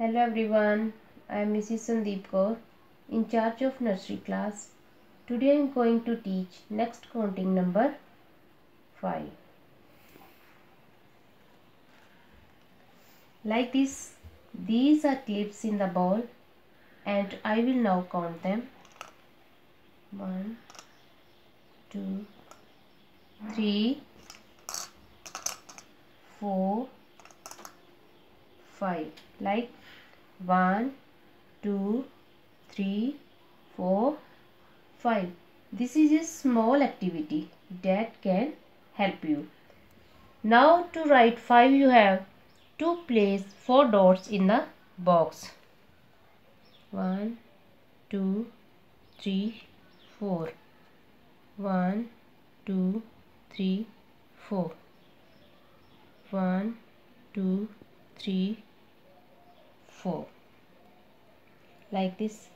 Hello everyone, I am Mrs. Sandeep Kaur, in charge of nursery class. Today I am going to teach next counting number 5. Like this, these are clips in the ball and I will now count them. 1, 2, 3, 4, 5 like 1 2 3 4 5 this is a small activity that can help you. Now to write 5 you have to place 4 dots in the box. 1 2 3 4 1 2 3 4 1 2 3 4 like this.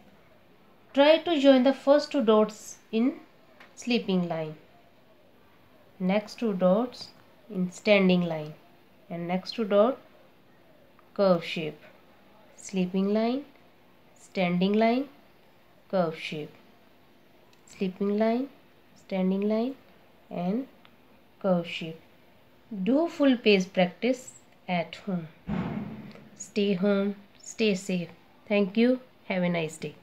Try to join the first two dots in sleeping line. Next two dots in standing line. And next two dot curve shape. Sleeping line standing line curve shape. Sleeping line standing line and curve shape. Do full page practice at home. Stay home Stay safe. Thank you. Have a nice day.